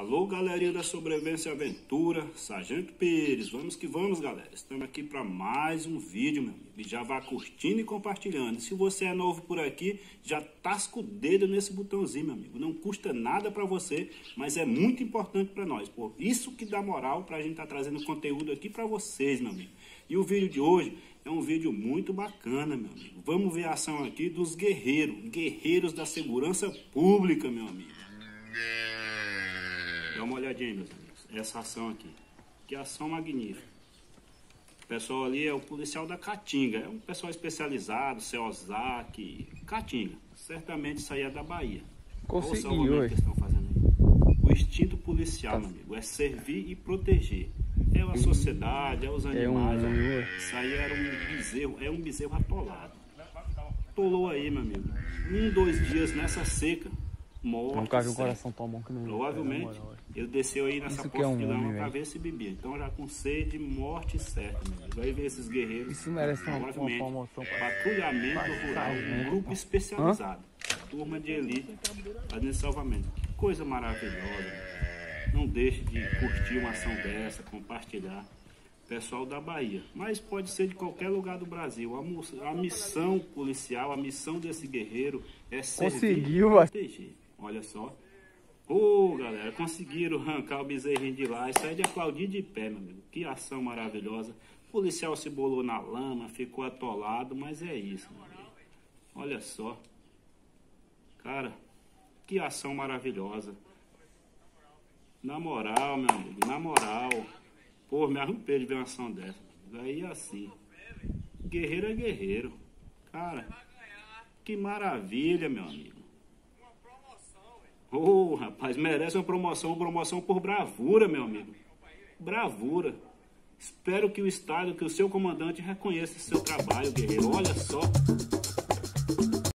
Alô, galerinha da Sobrevivência Aventura, Sargento Pires, vamos que vamos, galera. Estamos aqui para mais um vídeo, meu amigo. E já vá curtindo e compartilhando. E se você é novo por aqui, já tasca o dedo nesse botãozinho, meu amigo. Não custa nada para você, mas é muito importante para nós. Por isso que dá moral para a gente estar tá trazendo conteúdo aqui para vocês, meu amigo. E o vídeo de hoje é um vídeo muito bacana, meu amigo. Vamos ver a ação aqui dos guerreiros, guerreiros da segurança pública, meu amigo. Dá uma olhadinha, meus amigos. Essa ação aqui. Que ação magnífica. O pessoal ali é o policial da Caatinga. É um pessoal especializado, Ceozac, Caatinga. Certamente isso aí é da Bahia. Conseguiu, que estão fazendo aí. O instinto policial, meu amigo, é servir e proteger. É a sociedade, é os animais. É um... Isso aí era um bezerro, é um bezerro atolado. Atolou aí, meu amigo. Um, dois dias nessa seca, morto. Cara de um coração tão bom que não Provavelmente ele desceu aí nessa poça é um de lama pra ver se bebia. Então já com sede, morte certa, meu. Vai ver esses guerreiros. Isso merece uma, uma promoção. Patrulhamento rural, um grupo especializado. Hã? Turma de elite fazendo salvamento. Que coisa maravilhosa. Não deixe de curtir uma ação dessa, compartilhar pessoal da Bahia, mas pode ser de qualquer lugar do Brasil. A, a missão policial, a missão desse guerreiro é servir Conseguiu, e proteger. Olha só. Ô, oh, galera, conseguiram arrancar o bezerrinho de lá. Isso é de aplaudir de pé, meu amigo. Que ação maravilhosa. O policial se bolou na lama, ficou atolado, mas é isso, meu amigo. Olha só. Cara, que ação maravilhosa. Na moral, meu amigo, na moral. Pô, me arrupei de ver uma ação dessa. Aí assim. Guerreiro é guerreiro. Cara, que maravilha, meu amigo. Ô, oh, rapaz, merece uma promoção, promoção por bravura, meu amigo. Bravura. Espero que o Estado, que o seu comandante reconheça seu trabalho, guerreiro. Olha só.